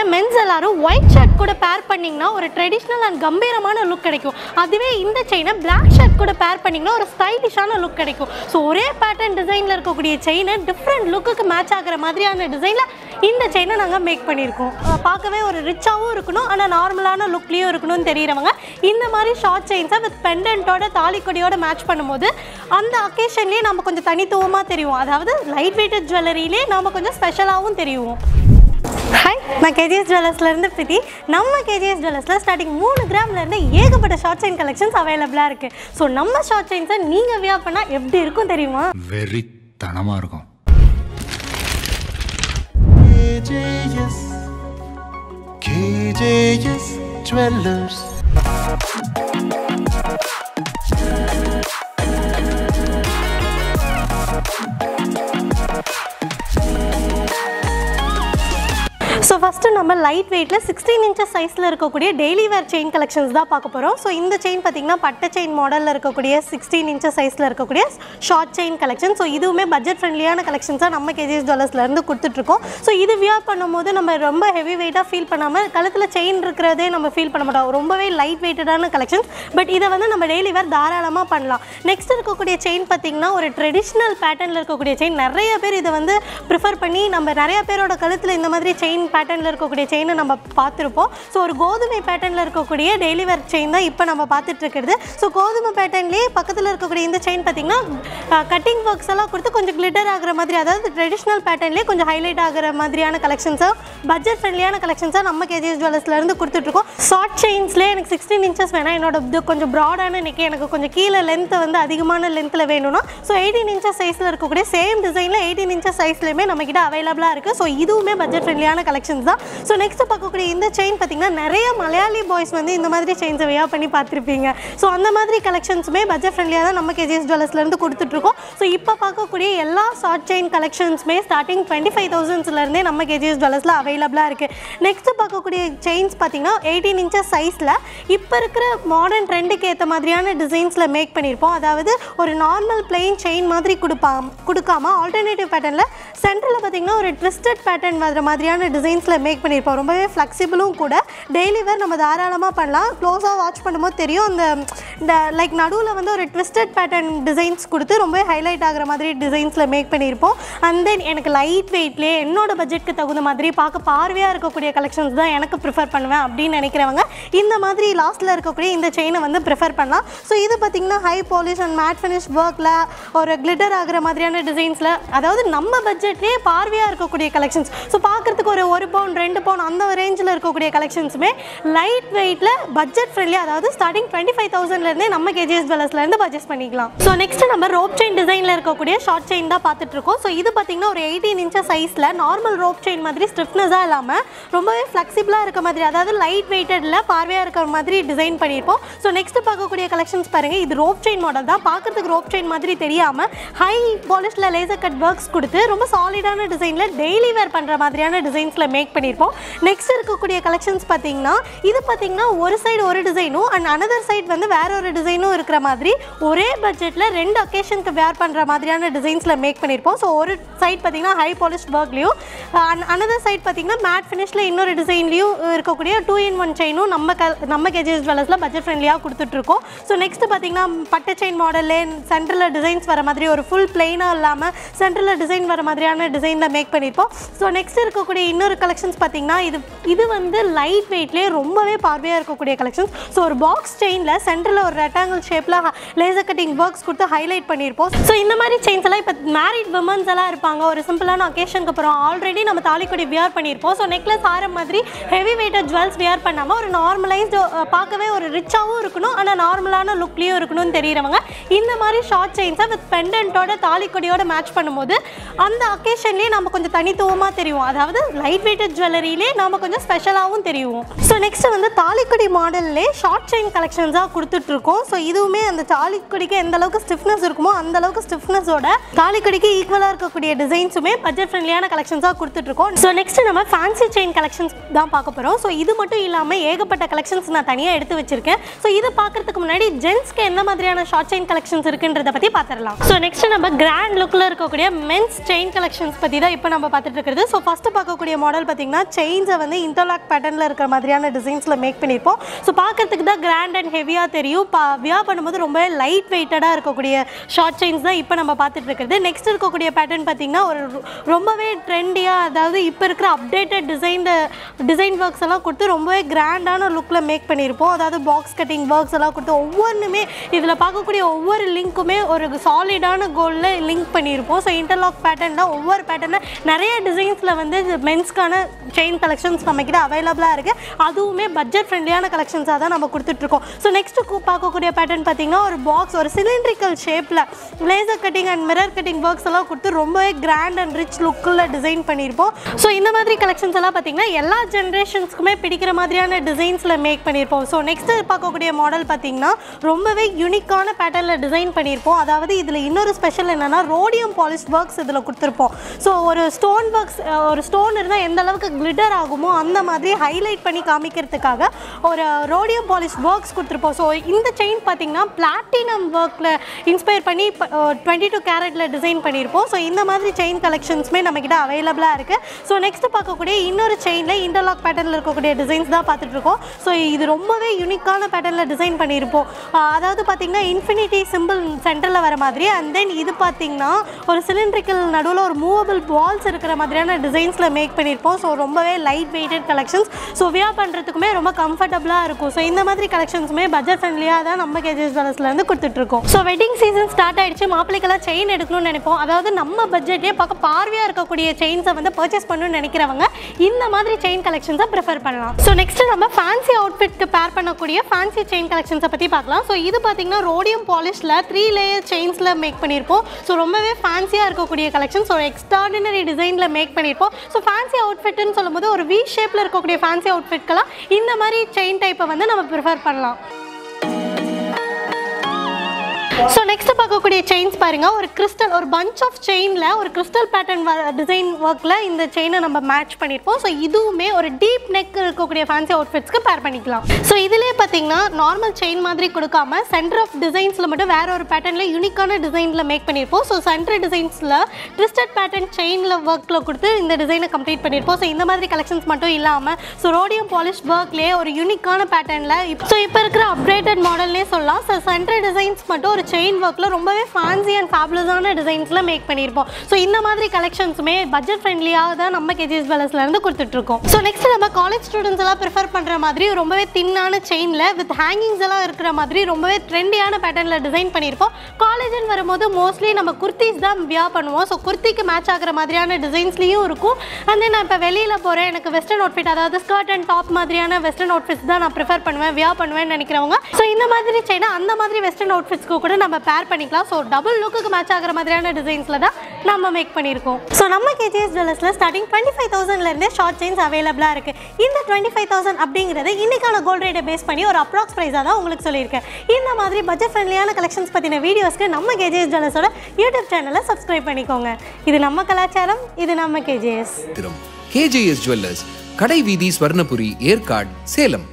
பாருங்க மென்ஸ் எல்லாரும் white shirt கூட பேர் பண்ணிங்கன்னா ஒரு ட்ரெடிஷ்னல் அண்ட் கம்பீரமான லுக் கிடைக்கும். அதுவே இந்த செயினை பிளாக் ஷர்ட் கூட பேர் பண்ணிங்கன்னா ஒரு ஸ்டைலிஷான லுக் கிடைக்கும். ஸோ ஒரே பேட்டர்ன் டிசைனில் இருக்கக்கூடிய செயினை டிஃப்ரெண்ட் லுக்குக்கு மேட்ச் ஆகிற மாதிரியான டிசைனில் இந்த செயினை நாங்கள் மேக் பண்ணியிருக்கோம். பார்க்கவே ஒரு ரிச்சாகவும் இருக்கணும் ஆனால் நார்மலான லுக்லேயும் இருக்கணும்னு தெரியிறவங்க இந்த மாதிரி ஷார்ட் செயின்ஸை வித் பெண்டன்ட்டோட தாலிக்கொடியோட மேட்ச் பண்ணும்போது அந்த அக்கேஷன்லேயே நம்ம கொஞ்சம் தனித்துவமாக தெரியும் அதாவது லைட் வெயிட்டட் ஜுவல்லரியிலே நம்ம கொஞ்சம் ஸ்பெஷலாகவும் தெரியும் ஹாய் நான் கேஜிஎஸ் ஜுவல்லர்ஸ்லேருந்து பிரீத்தி. நம்ம கேஜிஎஸ் ஜுவல்லர்ஸில் ஸ்டார்டிங் மூணு கிராம்லேருந்து ஏகப்பட்ட ஷார்ட் செயின் கலெக்ஷன்ஸ் அவைலபிளாக இருக்குது ஸோ நம்ம ஷார்ட் செயின்ஸை நீங்கள் வியா பண்ணால் எப்படி இருக்கும் தெரியுமா? வெறித்தனமா இருக்கும். KJS KJS ஃபஸ்ட்டு நம்ம லைட் வெயிட்டில் சிக்ஸ்டீன் இன்ச்சஸ் சைஸில் இருக்கக்கூடிய டெய்லி வேர் செயின் கலெக்ஷன்ஸ் தான் பார்க்க போகிறோம் ஸோ இந்த செயின் பார்த்திங்கன்னா பட்டை செயின் மாடலில் இருக்கக்கூடிய சிக்ஸ்டீன் இன்ச்சஸ் சைஸில் இருக்கக்கூடிய ஷார்ட் செயின் கலெக்ஷன் ஸோ இதுவுமே பட்ஜெட் ஃப்ரெண்ட்லியான கலெக்ஷன்ஸாக நம்ம கேஜிஎஸ் ஜுவல்லர்ஸ்லேருந்து கொடுத்துட்ருக்கோம். ஸோ இது வியர் பண்ணும்போது நம்ம ரொம்ப ஹெவி வெயிட்டாக ஃபீல் பண்ணாமல் கழுத்தில் செயின் இருக்கிறதே நம்ம ஃபீல் பண்ண மாட்டோம். ரொம்பவே லைட் வெயிட்டடான கலெக்ஷன்ஸ் பட் இதை வந்து நம்ம டெய்லி வேர் தாராளமாக பண்ணலாம். நெக்ஸ்ட் இருக்கக்கூடிய செயின் பார்த்திங்கன்னா ஒரு ட்ரெடிஷ்னல் பேட்டர்னில் இருக்கக்கூடிய செயின் நிறைய பேர் இதை வந்து ப்ரிஃபர் பண்ணி நம்ம நிறைய பேரோட கழுத்தில் இந்த மாதிரி செயின் பேட்டர்ன் பேட்டர்னில் இருக்கக்கூடிய செயினை நம்ம பார்த்துருப்போம். ஸோ ஒரு கோதுமை பேட்டர்னில் இருக்கக்கூடிய டெய்லி வேர் செயின் தான் இப்போ நம்ம பார்த்துட்டு இருக்கிறது. ஸோ கோதுமை பேட்டர்ன்லேயே பக்கத்தில் இருக்கக்கூடிய இந்த செயின் பார்த்திங்கன்னா கட்டிங் ஒர்க்ஸ் எல்லாம் கொடுத்து கொஞ்சம் கிளிட்டர் ஆகிற மாதிரி அதாவது ட்ரெடிஷ்னல் பேட்டர்ன்லேயே கொஞ்சம் ஹைலைட் ஆகிற மாதிரியான கலெக்ஷன்ஸாக பட்ஜெட் ஃப்ரெண்ட்லியான கலெக்ஷன்ஸாக நம்ம கேஜிஎஸ் ஜுவல்லர்ஸ்லேருந்து கொடுத்துட்ருக்கோம் ஷார்ட் செயின்ஸ்லேயே எனக்கு சிக்ஸ்டீன் இன்ச்சஸ் வேணால் என்னோட இது கொஞ்சம் ப்ராடான நெக்கு எனக்கு கொஞ்சம் கீழே லென்த்து வந்து அதிகமான லென்த்தில் வேணும்னா ஸோ எயிட்டீன் இன்ச்சஸ் சைஸில் இருக்கக்கூடிய சேம் டிசைனில் எயிட்டீன் இன்ச்சஸ் சைஸ்லேயுமே நம்மக்கிட்ட அவைலபிளாக இருக்குது ஸோ இதுவுமே பட்ஜெட் ஃப்ரெண்ட்லியான செயின்ஸ் தான். ஸோ நெக்ஸ்ட் பார்க்கக்கூடிய இந்த செயின் பார்த்திங்கன்னா நிறைய மலையாளி பாய்ஸ் வந்து இந்த மாதிரி செயின்ஸை வியா பண்ணி பார்த்துருப்பீங்க. ஸோ அந்த மாதிரி கலெக்ஷன்ஸுமே பட்ஜெட் ஃப்ரெண்ட்லியாக தான் நம்ம கேஜிஎஸ் ஜுவல்லர்ஸ்லேருந்து கொடுத்துட்ருக்கோம். ஸோ இப்போ பார்க்கக்கூடிய எல்லா ஷார்ட் செயின் கலெக்ஷன்ஸுமே ஸ்டார்டிங் டுவெண்ட்டி ஃபைவ் தௌசண்ட்ஸ்லேருந்தே நம்ம கேஜிஎஸ் ஜுவல்லர்ஸில் அவைலபிளாக இருக்குது நெக்ஸ்ட் பார்க்கக்கூடிய செயின்ஸ் பார்த்திங்கன்னா எயிட்டீன் இன்ச்சஸ் சைஸில் இப்போ இருக்கிற மாடர்ன் ட்ரெண்டுக்கு ஏற்ற மாதிரியான டிசைன்ஸில் மேக் பண்ணியிருப்போம் அதாவது ஒரு நார்மல் பிளெயின் செயின் மாதிரி கொடுப்பாம் கொடுக்காம ஆல்டர்னேட்டிவ் பேட்டர்னில் சென்டரில் பார்த்திங்கன்னா ஒரு ட்விஸ்டட் பேட்டர்ன் வர மாதிரியான டிசைன்ஸில் மேக் பண்ணியிருப்போம் ரொம்பவே ஃப்ளெக்சிபிளும் கூட. டெய்லி வேர் நம்ம தாராளமாக பண்ணலாம். க்ளோஸாக வாட்ச் பண்ணும்போது தெரியும். அந்த இந்த லைக் நடுவில் வந்து ஒரு ட்விஸ்டட் பேட்டர்ன் டிசைன்ஸ் கொடுத்து ரொம்பவே ஹைலைட் ஆகிற மாதிரி டிசைன்ஸில் மேக் பண்ணியிருப்போம் அண்ட் தென் எனக்கு லைட் வெயிட்லேயே என்னோட பட்ஜெட்க்கு தகுந்த மாதிரி பார்க்க பார்வையாக இருக்கக்கூடிய கலெக்ஷன்ஸ் தான் எனக்கு ப்ரிஃபர் பண்ணுவேன் அப்படின்னு நினைக்கிறவங்க இந்த மாதிரி லாஸ்ட்டில் இருக்கக்கூடிய இந்த செயினை வந்து ப்ரிஃபர் பண்ணலாம். ஸோ இது பார்த்திங்கன்னா high polish and matte finish ஒர்க்கில் ஒரு கிளிட்டர் ஆகிற மாதிரியான டிசைன்ஸில் அதாவது நம்ம பட்ஜெட்லேயே பார்வையாக இருக்கக்கூடிய கலெக்ஷன்ஸ் ஸோ பார்க்குறதுக்கு ஒரு ஒரு பவுன் ரெண்டு பவுன் அந்த ரேஞ்சில் இருக்கக்கூடிய கலெக்ஷன்ஸுமே லைட் வெயிட்டில் பட்ஜெட் ஃப்ரெண்ட்லி அதாவது ஸ்டார்டிங் டுவெண்ட்டி ஃபைவ் தௌசண்ட்லேருந்தே நம்ம கேஜிஎஸ் ஜுவல்லர்ஸ்லேருந்து பர்ச்சேஸ் பண்ணிக்கலாம். ஸோ நெக்ஸ்ட் நம்ம ரோப் செயின் டிசைனில் இருக்கக்கூடிய ஷார்ட் செயின் தான் பார்த்துட்டு இருக்கோம் ஸோ இது பார்த்திங்கன்னா ஒரு எயிட்டீன் இன்ச்சஸ் சைஸில் நார்மல் ரோப் செயின் மாதிரி ஸ்டிஃப்னஸாக இல்லாமல் ரொம்பவே ஃப்ளெக்சிபிளாக இருக்க மாதிரி அதாவது லைட் வெயிட்டடில் பார்வையாக இருக்கிற மாதிரி டிசைன் பண்ணியிருப்போம். ஸோ நெக்ஸ்ட் பார்க்கக்கூடிய கலெக்ஷன்ஸ் பாருங்கள் இது ரோப் செயின் மாடல் தான். பார்க்குறதுக்கு ரோப் செயின் மாதிரி தெரியாமல் ஹை பாலிஷில் லேசர் கட் ஒர்க்ஸ் கொடுத்து ரொம்ப சாலிடான டிசைனில் டெய்லி வேர் பண்ணுற மாதிரியான டிசைன்ஸில் மேக் பண்ணியிருப்போம் நெக்ஸ்ட் இருக்கக்கூடிய கலெக்ஷன்ஸ் பார்த்தீங்கன்னா இது பார்த்தீங்கன்னா ஒரு சைடு ஒரு டிசைனும் அண்ட் அனதர் சைடு வந்து வேற ஒரு டிசைனும் இருக்கிற மாதிரி ஒரே பட்ஜெட்டில் ரெண்டு அக்கேஷனுக்கு வேர் பண்ணுற மாதிரியான டிசைன்ஸில் மேக் பண்ணியிருப்போம் ஸோ ஒரு சைட் பார்த்தீங்கன்னா ஹை பாலிஷ் ஒர்க்லேயும் அனதர் சைட் பார்த்தீங்கன்னா மேட் ஃபினிஷில் இன்னொரு டிசைன்லேயும் இருக்கக்கூடிய டூ இன் ஒன் செயினும் நம்ம க நம்ம கேஜிஎஸ் ஜுவல்லர்ஸில் பட்ஜெட் ஃப்ரெண்ட்லியாக கொடுத்துட்ருக்கோம். ஸோ நெக்ஸ்ட் பார்த்தீங்கன்னா பட்டை செயின் மாடல்லே சென்டரில் டிசைன்ஸ் வர மாதிரி ஒரு ஃபுல் பிளெயினாக இல்லாமல் சென்டரில் டிசைன் வர மாதிரியான டிசைனில் மேக் பண்ணியிருப்போம் ஸோ நெக்ஸ்ட் இருக்கக்கூடிய இன்னொரு கலெக்ஷன் கலெக்ஷன்ஸ் பார்த்தீங்கன்னா இது இது வந்து லைட் வெயிட்லேயே ரொம்பவே பார்வையாக இருக்கக்கூடிய கலெக்ஷன்ஸ் ஸோ ஒரு பாக்ஸ் செயினில் சென்டரில் ஒரு ரெக்டாங்கிள் ஷேப்பில் லேசர் கட்டிங் ஒர்க்ஸ் கொடுத்து ஹைலைட் பண்ணியிருப்போம். ஸோ இந்த மாதிரி செயின்ஸ் எல்லாம் இப்போ மேரிட் விமன்ஸ் எல்லாம் இருப்பாங்க. ஒரு சிம்பிளான அக்கேஷனுக்கு அப்புறம் ஆல்ரெடி நம்ம தாலிக்கொடி வியர் பண்ணியிருப்போம். ஸோ நெக்லஸ் ஆரம் மாதிரி ஹெவி வெயிட்டட் ஜுவல்ஸ் வியர் பண்ணாமல் ஒரு நார்மலைஸ்டு பார்க்கவே ஒரு ரிச்சாகவும் இருக்கணும். ஆனால் நார்மலான லுக்லேயும் இருக்கணும்னு தெரியிறவங்க இந்த மாதிரி ஷார்ட் செயின்ஸை வித் பெண்டன்ட்டோட தாலிக்கொடியோட மேட்ச் பண்ணும்போது அந்த அக்கேஷன்லேயே நம்ம கொஞ்சம் தனித்துவமாக தெரியும் அதாவது லைட் வெயிட்டட் ஜுவல்லரியிலே நாம் கொஞ்சம் ஸ்பெஷலாகவும் தெரியும் ஸோ நெக்ஸ்ட் வந்து தாலிக்கொடி மாடல்லே ஷார்ட் செயின் கலெக்ஷன்ஸாக கொடுத்துட்ருக்கோம். ஸோ இதுவுமே அந்த தாலிக்கொடிக்கு எந்த அளவுக்கு ஸ்டிஃப்னஸ் இருக்குமோ அந்த அளவுக்கு ஸ்டிஃப்னஸோட தாலிக்கொடிக்கு ஈக்குவலாக இருக்கக்கூடிய டிசைன்ஸுமே பட்ஜெட் ஃப்ரெண்ட்லியான கலெக்ஷன்ஸாக கொடுத்துட்ருக்கோம். ஸோ நெக்ஸ்ட் நம்ம ஃபேன்சி செயின் கலெக்ஷன்ஸ் தான் பார்க்க போகிறோம் ஸோ இது மட்டும் இல்லாமல் ஏகப்பட்ட கலெக்ஷன்ஸ் நான் தனியாக எடுத்து வச்சிருக்கேன். ஸோ இது பார்க்கறதுக்கு முன்னாடி ஜென்ஸ்க்கு எந்த மாதிரியான ஷார்ட் செயின் கலெக்ஷன்ஸ் இருக்குன்றத பற்றி பார்த்துடலாம் ஸோ நெக்ஸ்ட் நம்ம கிராண்ட் லுக்கில் இருக்கக்கூடிய மென்ஸ் செயின் கலெக்ஷன்ஸ் பற்றி தான் இப்போ நம்ம பார்த்துட்டு இருக்கிறது. ஸோ ஃபஸ்ட்டு பார்க்கக்கூடிய மாடல் பற்றி பார்த்தீங்கன்னா செயின்ஸை வந்து இன்டர்லாக் பேட்டர்னில் இருக்கிற மாதிரியான டிசைன்ஸில் மேக் பண்ணியிருப்போம். ஸோ பார்க்குறதுக்கு தான் கிராண்ட் அண்ட் ஹெவியாக தெரியும். பா வியா பண்ணும்போது ரொம்ப லைட் வெயிட்டடாக இருக்கக்கூடிய ஷார்ட் செயின்ஸ் தான் இப்போ நம்ம பார்த்துட்டு இருக்கிறது. நெக்ஸ்ட் இருக்கக்கூடிய பேட்டர்ன் பார்த்தீங்கன்னா ஒரு ரொம்பவே ட்ரெண்டியாக அதாவது இப்போ இருக்கிற அப்டேட்டட் டிசைன் டிசைன் ஒர்க்ஸ் எல்லாம் கொடுத்து ரொம்பவே கிராண்டான லுக்கில் மேக் பண்ணியிருப்போம். அதாவது பாக்ஸ் கட்டிங் ஒர்க்ஸ் எல்லாம் கொடுத்து ஒவ்வொன்றுமே இதில் பார்க்கக்கூடிய ஒவ்வொரு லிங்க்குமே ஒரு சாலிடான கோல்டில் லிங்க் பண்ணியிருப்போம். ஸோ இன்டர்லாக் பேட்டர்னில் ஒவ்வொரு பேட்டர்னில் நிறைய டிசைன்ஸில் வந்து மென்ஸ்க்கான செயின் கலெக்ஷன்ஸ் நம்மக்கிட்ட அவைலபிளாக இருக்குது அதுவுமே பட்ஜெட் ஃப்ரெண்ட்லியான கலெக்ஷன்ஸாக தான் நம்ம கொடுத்துட்ருக்கோம் ஸோ நெக்ஸ்ட்டு பார்க்கக்கூடிய பேட்டர்ன் பார்த்தீங்கன்னா ஒரு பாக்ஸ் ஒரு சிலிண்ட்ரிக்கல் ஷேப்பில் laser cutting and mirror cutting works எல்லாம் கொடுத்து ரொம்பவே கிராண்ட் அண்ட் ரிச் லுக்கில் டிசைன் பண்ணியிருப்போம். ஸோ இந்த மாதிரி கலெக்ஷன்ஸ் எல்லாம் பார்த்தீங்கன்னா எல்லா ஜென்ரேஷன்ஸ்க்குமே பிடிக்கிற மாதிரியான டிசைன்ஸில் மேக் பண்ணியிருப்போம். ஸோ நெக்ஸ்ட்டு பார்க்கக்கூடிய மாடல் பார்த்தீங்கன்னா ரொம்பவே யூனிக்கான பேட்டர்னில் டிசைன் பண்ணியிருப்போம். அதாவது இதில் இன்னொரு ஸ்பெஷல் என்னென்னா ரோடியம் பாலிஷ் ஒர்க்ஸ் இதில் கொடுத்துருப்போம். ஸோ ஒரு ஸ்டோன் ஒர்க்ஸ் ஒரு ஸ்டோன் இருந்தால் எந்த அளவுக்கு கிளிட்டர் ஆகுமோ அந்த மாதிரி ஹைலைட் பண்ணி காமிக்கிறதுக்காக ஒரு ரோடியம் பாலிஷ் ஒர்க்ஸ் கொடுத்துருப்போம். ஸோ இந்த செயின் பார்த்தீங்கன்னா பிளாட்டினம் ஒர்க்கில் இன்ஸ்பயர் பண்ணி டுவெண்ட்டி டூ கேரட்டில் டிசைன் பண்ணியிருப்போம். ஸோ இந்த மாதிரி செயின் கலெக்ஷன்ஸுமே நம்மக்கிட்ட அவைலபிளாக இருக்குது ஸோ நெக்ஸ்ட் பார்க்கக்கூடிய இன்னொரு செயினில் இன்டர்லாக் பேட்டர்னில் இருக்கக்கூடிய டிசைன்ஸ் தான் பார்த்துட்ருக்கோம். ஸோ இது ரொம்பவே யூனிக்கான பேட்டர்னில் டிசைன் பண்ணியிருப்போம். அதாவது பார்த்தீங்கன்னா இன்ஃபினிட்டி சிம்பிள் சென்டரில் வர மாதிரி அண்ட் தென் இது பார்த்தீங்கன்னா ஒரு சிலிண்ட்ரிக்கல் நடுவில் ஒரு மூவபிள் பால்ஸ் இருக்கிற மாதிரியான டிசைன்ஸில் மேக் பண்ணியிருப்போம். ஸோ ரொம்பவே light weighted collections so wear பண்ணுறதுக்குமே ரொம்ப கம்ஃபர்டபுளாக இருக்கும். ஸோ இந்த மாதிரி கலெக்ஷன்ஸுமே பட்ஜெட் ஃப்ரெண்ட்லியாக தான் நம்ம கேஜஸ் பேலஸ்லேருந்து கொடுத்துட்ருக்கோம். ஸோ வெட்டிங் சீசன் ஸ்டார்ட் ஆயிடுச்சு. மாப்பிள்ளைக்கெல்லாம் செயின் எடுக்கணும்னு நினைப்போம். அதாவது நம்ம பட்ஜெட்டே பார்க்க பார்வையாக இருக்கக்கூடிய செயின்ஸை வந்து பர்ச்சேஸ் பண்ணணும்னு நினைக்கிறவங்க இந்த மாதிரி செயின் கலெக்ஷன்ஸை ப்ரிஃபர் பண்ணலாம். ஸோ நெக்ஸ்ட் நம்ம ஃபேன்சி அவுட்ஃபிட்க்கு பேர் பண்ணக்கூடிய ஃபேன்சி செயின் கலெக்ஷன்ஸை பற்றி பார்க்கலாம். ஸோ இது பார்த்தீங்கன்னா ரோடியம் பாலிஷில் த்ரீ லேயர் செயின்ஸில் மேக் பண்ணியிருப்போம். ஸோ ரொம்பவே ஃபேன்சியாக இருக்கக்கூடிய கலெக்ஷன் ஸோ எக்ஸ்ட்ராடினரி டிசைனில் மேக் பண்ணியிருப்போம். ஸோ ஃபேன்சி அவுட்ஃபிட்னு சொல்லும்போது ஒரு வி ஷேப்பில் இருக்கக்கூடிய ஃபேன்சி அவுட்ஃபிட்கெல்லாம் இந்த மாதிரி செயின் டைப்பை வந்து நம்ம ப்ரிஃபர் பண்ணலாம். ஸோ நெக்ஸ்ட் பார்க்கக்கூடிய செயின்ஸ் பாருங்க. ஒரு கிறிஸ்டல் ஒரு பஞ்ச் ஆஃப் செயினில் ஒரு கிறிஸ்டல் பேட்டர்ன் டிசைன் ஒர்க்கில் இந்த செயினை நம்ம மேட்ச் பண்ணியிருப்போம் ஸோ இதுவுமே ஒரு டீப் நெக் இருக்கக்கூடிய ஃபேன்சி அவுட்ஃபிட்ஸ்க்கு பேர் பண்ணிக்கலாம். ஸோ இதிலே பார்த்தீங்கன்னா நார்மல் செயின் மாதிரி கொடுக்காம சென்டர் ஆஃப் டிசைன்ஸில் மட்டும் வேற ஒரு பேட்டர்னில் யூனிக்கான டிசைனில் மேக் பண்ணியிருப்போம் ஸோ சென்டர் டிசைன்ஸில் ட்விஸ்டட் பேட்டர்ன் செயினில் ஒர்க்கில் கொடுத்து இந்த டிசைனை கம்ப்ளீட் பண்ணியிருப்போம் ஸோ இந்த மாதிரி கலெக்ஷன்ஸ் மட்டும் இல்லாமல் ஸோ ரோடியம் பாலிஷ் ஒர்க்லேயே ஒரு யூனிக்கான பேட்டர்னில் ஸோ இப்போ இருக்கிற அப்டேட்டட் மாடல்லே சொல்லலாம். ஸோ சென்டர் டிசைன்ஸ் மட்டும் ஒரு செயின் ஒர்க்கில் ரொம்பவே ஃபேன்சி அண்ட் ஃபேபுலஸான டிசைன்ஸில் மேக் பண்ணியிருப்போம். ஸோ இந்த மாதிரி கலெக்ஷன்ஸுமே பட்ஜெட் ஃப்ரெண்ட்லியாக தான் நம்ம கேஜிஎஸ் பேலஸ்லேருந்து கொடுத்துட்ருக்கோம். ஸோ நெக்ஸ்ட் நம்ம காலேஜ் ஸ்டூடெண்ட்ஸ் எல்லாம் ப்ரிஃபர் பண்ணுற மாதிரி ரொம்பவே தின்னான செயினில் வித் ஹேங்கிங்ஸ் எல்லாம் இருக்கிற மாதிரி ரொம்பவே ட்ரெண்டியான பேட்டர்னில் டிசைன் பண்ணியிருப்போம். காலேஜ்னு வரும்போது மோஸ்ட்லி நம்ம குர்த்திஸ் தான் வியா பண்ணுவோம். ஸோ குர்த்திக்கு மேட்ச் ஆகிற மாதிரியான டிசைன்ஸ்லேயும் இருக்கும். அண்ட் தென் நான் இப்போ வெளியில் போகிறேன் எனக்கு வெஸ்டர்ன் அவுட்ஃபிட் அதாவது ஸ்கர்ட் அண்ட் டாப் மாதிரியான வெஸ்டர்ன் அவுட்ஃபிட்ஸ் தான் நான் ப்ரிஃபர் பண்ணுவேன் வியா பண்ணுவேன் நினைக்கிறவங்க. ஸோ இந்த மாதிரி செயினா அந்த மாதிரி வெஸ்டர்ன் அவுட்ஃபிட்ஸ்க்கு கூட நம்ம பேர் பண்ணிக்கலாம். ஸோ டபுள் லுக்குக்கு மேட்ச் ஆகிற மாதிரியான டிசைன்ஸில் தான் நம்ம மேக் பண்ணியிருக்கோம். ஸோ நம்ம கேஜிஎஸ் ஜுவல்லர்ஸில் ஸ்டார்டிங் டுவெண்ட்டி ஃபைவ் தௌசண்ட்லேருந்தே ஷார்ட் செயின்ஸ் அவைலபிளாக இருக்குது இந்த டுவெண்ட்டி ஃபைவ் தௌசண்ட் அப்படிங்கிறது இன்றைக்கான கோல்ட் ரேட்டை பேஸ் பண்ணி ஒரு அப்ராக்ஸ் ப்ரைஸாக தான் உங்களுக்கு சொல்லியிருக்கேன். இந்த மாதிரி பட்ஜெட் ஃப்ரெண்ட்லியான கலெக்ஷன்ஸ் பற்றின வீடியோஸ்க்கு நம்ம கேஜிஎஸ் ஜுவல்லர்ஸோட யூடியூப் சேனலை சப்ஸ்கிரைப் பண்ணிக்கோங்க. இது நம்ம கலாச்சாரம் இது நம்ம கேஜிஎஸ் கேஜேஎஸ் ஜுவல்லர்ஸ் கடை வீதி ஸ்வர்ணபுரி ஏற்காடு சேலம்.